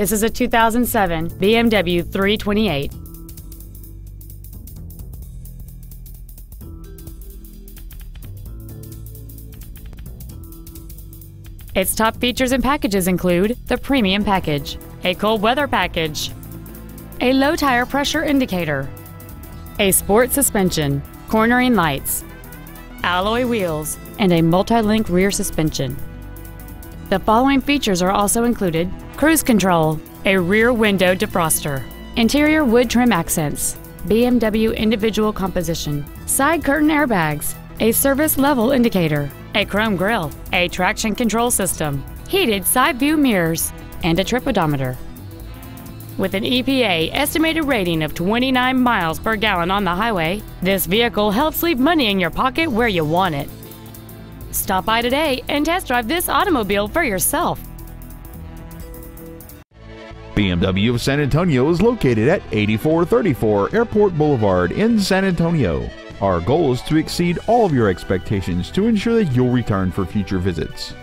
This is a 2007 BMW 328. Its top features and packages include the Premium Package, a cold weather package, a low tire pressure indicator, a sport suspension, cornering lights, alloy wheels, and a multi-link rear suspension. The following features are also included cruise control, a rear window defroster, interior wood trim accents, BMW individual composition, side curtain airbags, a service level indicator, a chrome grille, a traction control system, heated side view mirrors, and a trip odometer. With an EPA estimated rating of 29 miles per gallon on the highway, this vehicle helps leave money in your pocket where you want it. Stop by today and test drive this automobile for yourself. BMW of San Antonio is located at 8434 Airport Boulevard in San Antonio. Our goal is to exceed all of your expectations to ensure that you'll return for future visits.